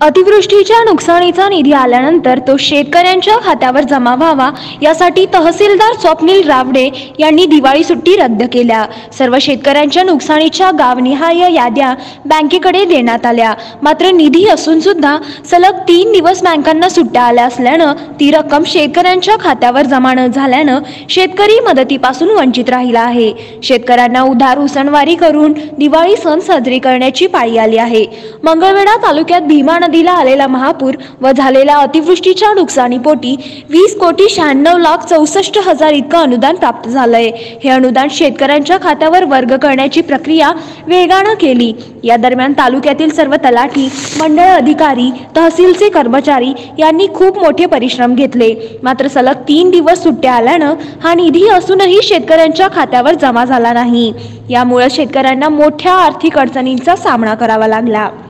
अतिवृष्टीच्या नुकसानीचा निधी आल्यानंतर तो शेतकऱ्यांच्या खात्यावर जमा व्हावा यासाठी तहसीलदार स्वप्नील रावडे यांनी दिवाळी सुट्टी रद्द केल्या. सर्व शेतकऱ्यांच्या नुकसानीच्या गावनिहाय याद्या बँकेकडे देण्यात आल्या. मात्र निधी असून सुद्धा सलग तीन दिवस बँकांना सुट्ट्या आल्या असल्यानं ती रक्कम शेतकऱ्यांच्या खात्यावर जमा न झाल्यानं शेतकरी मदतीपासून वंचित राहिला आहे. शेतकऱ्यांना उधार उसणवारी करून दिवाळी सण साजरी करण्याची पाळी आली आहे. मंगळवेढा तालुक्यात भीमा नदीला आलेला महापूर व झालेल्या अतिवृष्टीच्या नुकसानीपोटी वीस कोटी शहाण्णव लाख चौसष्ट हजार इतकं अनुदान प्राप्त झालंय. हे अनुदान शेतकऱ्यांच्या खात्यावर वर्ग करण्याची प्रक्रिया वेगानं केली. या दरम्यान तालुक्यातील सर्व तलाठी मंडळ अधिकारी तहसीलचे कर्मचारी यांनी खूप मोठे परिश्रम घेतले. मात्र सलग तीन दिवस सुट्ट्या आल्यानं हा निधी असूनही शेतकऱ्यांच्या खात्यावर जमा झाला नाही. यामुळे शेतकऱ्यांना मोठ्या आर्थिक अडचणींचा सामना करावा लागला.